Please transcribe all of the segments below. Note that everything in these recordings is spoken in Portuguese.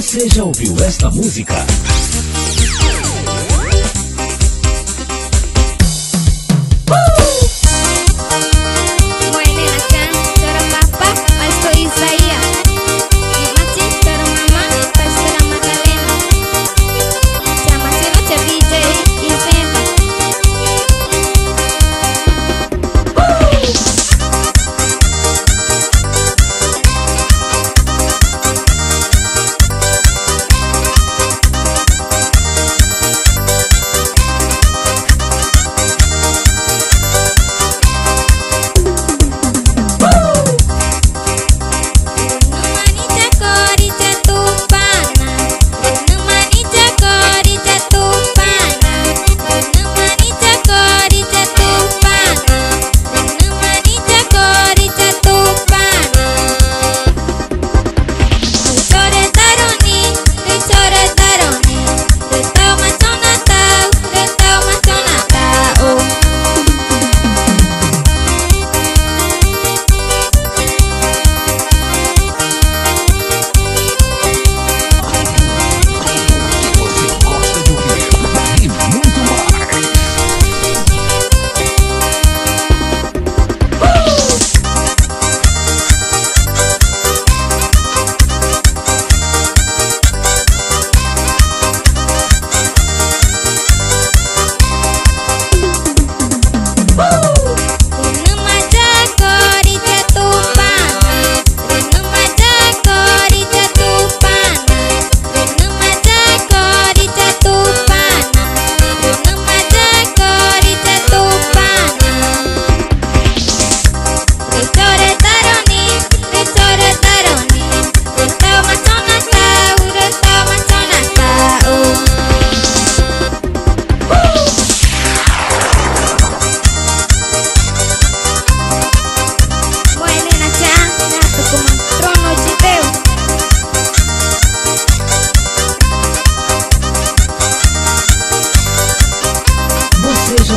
Você já ouviu esta música?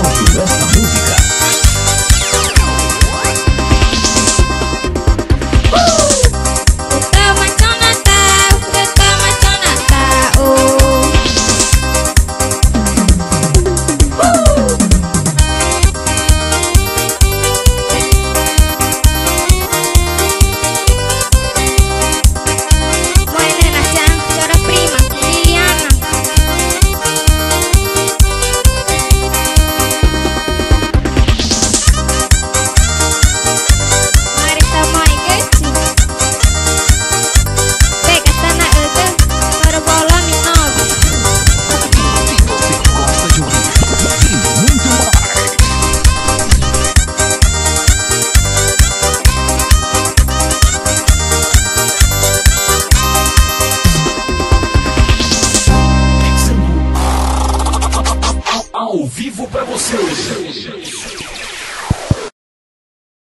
assuntos ao vivo para você hoje.